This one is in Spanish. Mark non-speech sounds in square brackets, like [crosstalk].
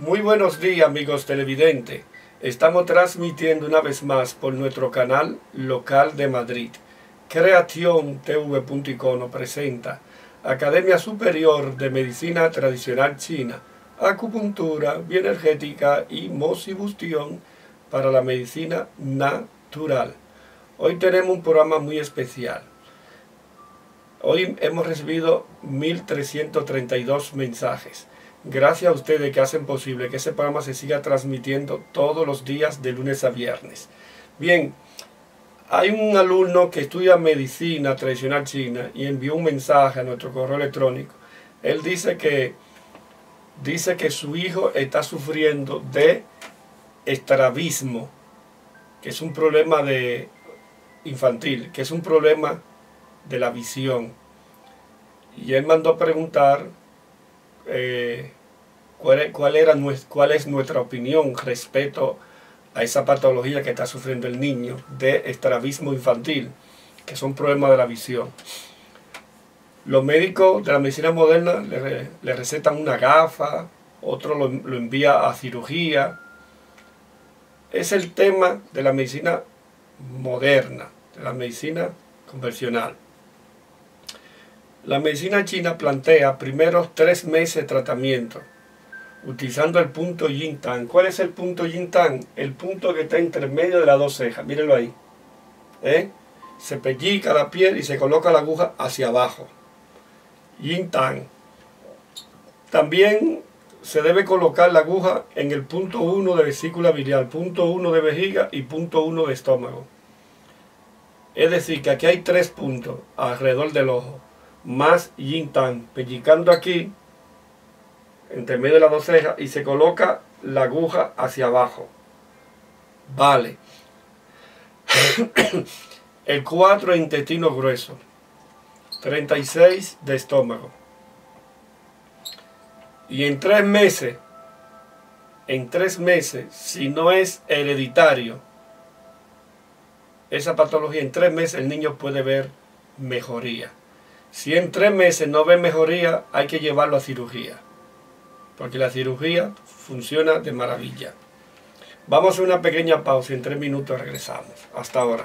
Muy buenos días amigos televidentes. Estamos transmitiendo una vez más por nuestro canal local de Madrid. Creación TV.icono presenta Academia Superior de Medicina Tradicional China, acupuntura, bioenergética y mosibustión para la medicina natural. Hoy tenemos un programa muy especial. Hoy hemos recibido 1332 mensajes. Gracias a ustedes que hacen posible que ese programa se siga transmitiendo todos los días de lunes a viernes. Bien, hay un alumno que estudia medicina tradicional china y envió un mensaje a nuestro correo electrónico. Él dice que dice que su hijo está sufriendo de estrabismo, que es un problema de infantil, que es un problema de la visión. Y él mandó a preguntar eh, cuál, era, cuál es nuestra opinión respecto a esa patología que está sufriendo el niño de estrabismo infantil, que es un problema de la visión. Los médicos de la medicina moderna le, recetan una gafa, otro lo, lo envía a cirugía. Es el tema de la medicina moderna, de la medicina convencional. La medicina china plantea primeros tres meses de tratamiento, utilizando el punto yin tan. ¿Cuál es el punto yin tan? El punto que está entre medio de las dos cejas. Mírenlo ahí. ¿Eh? Se pellica la piel y se coloca la aguja hacia abajo. Yin tan. También se debe colocar la aguja en el punto 1 de vesícula biliar, punto 1 de vejiga y punto 1 de estómago. Es decir, que aquí hay tres puntos alrededor del ojo más yin tan, pellicando aquí, entre medio de las dos cejas, y se coloca la aguja hacia abajo. Vale. [coughs] El 4 intestino grueso. 36 de estómago. Y en tres meses, en tres meses, si no es hereditario, esa patología, en tres meses el niño puede ver mejoría. Si en tres meses no ve mejoría, hay que llevarlo a cirugía. Porque la cirugía funciona de maravilla. Vamos a una pequeña pausa y en tres minutos regresamos. Hasta ahora.